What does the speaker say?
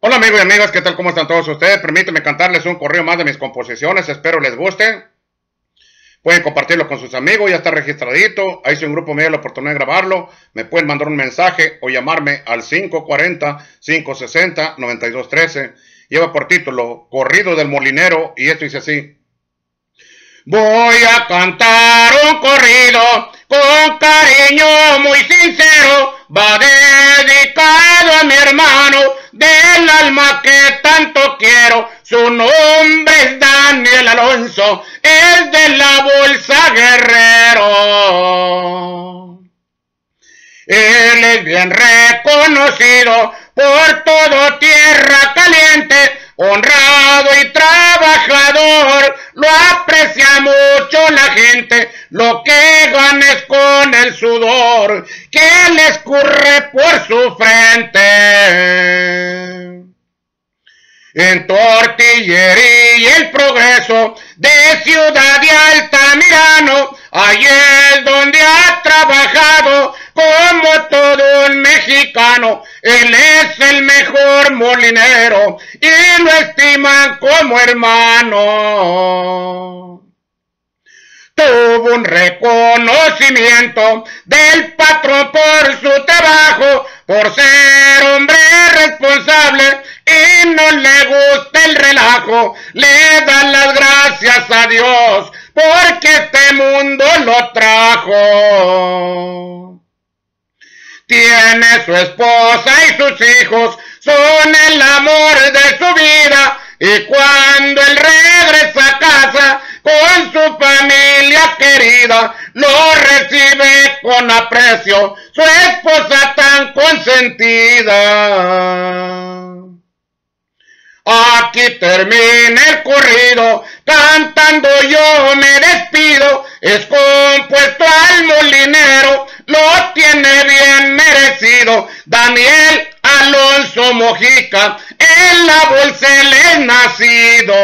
Hola amigos y amigas, ¿qué tal? ¿Cómo están todos ustedes? Permítanme cantarles un correo más de mis composiciones, espero les guste. Pueden compartirlo con sus amigos, ya está registradito. Ahí si un grupo me da la oportunidad de grabarlo, me pueden mandar un mensaje o llamarme al 540-560-9213. Lleva por título Corrido del Molinero y esto dice así. Voy a cantar un corrido con cariño muy sincero, tanto quiero. Su nombre es Daniel Alonso, es de la Bolsa Guerrero. Él es bien reconocido por todo tierra caliente, honrado y trabajador, lo aprecia mucho la gente, lo que ganes con el sudor que le escurre por su frente. En tortillería el progreso de Ciudad de Altamirano, ahí es donde ha trabajado como todo un mexicano. Él es el mejor molinero y lo estiman como hermano. Tuvo un reconocimiento del patrón por su trabajo, por ser hombre responsable Le dan las gracias a Dios porque este mundo lo trajo. Tiene su esposa y sus hijos, son el amor de su vida. Y cuando él regresa a casa con su familia querida, lo recibe con aprecio su esposa tan consentida. Aquí termina el corrido, cantando yo me despido, es compuesto al molinero, lo tiene bien merecido, Daniel Alonso Mojica, en la bolsa le nacido.